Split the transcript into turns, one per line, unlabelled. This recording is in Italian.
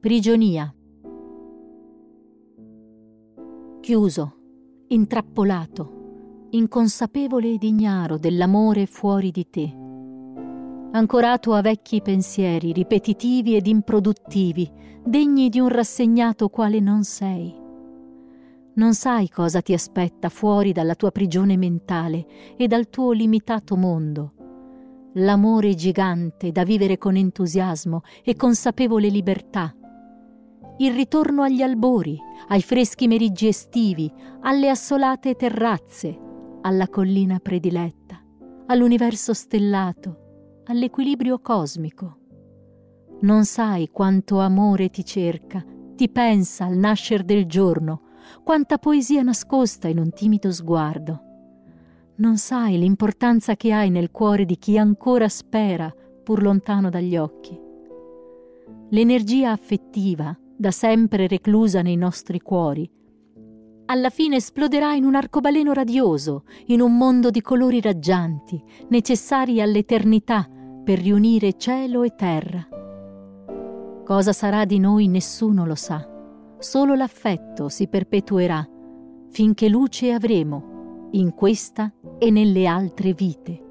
Prigionia. Chiuso, intrappolato, inconsapevole ed ignaro dell'amore fuori di te. Ancorato a vecchi pensieri ripetitivi ed improduttivi, degni di un rassegnato quale non sei. Non sai cosa ti aspetta fuori dalla tua prigione mentale e dal tuo limitato mondo l'amore gigante da vivere con entusiasmo e consapevole libertà, il ritorno agli albori, ai freschi meriggi estivi, alle assolate terrazze, alla collina prediletta, all'universo stellato, all'equilibrio cosmico. Non sai quanto amore ti cerca, ti pensa al nascer del giorno, quanta poesia nascosta in un timido sguardo. Non sai l'importanza che hai nel cuore di chi ancora spera, pur lontano dagli occhi. L'energia affettiva, da sempre reclusa nei nostri cuori, alla fine esploderà in un arcobaleno radioso, in un mondo di colori raggianti, necessari all'eternità per riunire cielo e terra. Cosa sarà di noi nessuno lo sa, solo l'affetto si perpetuerà, finché luce avremo in questa e nelle altre vite.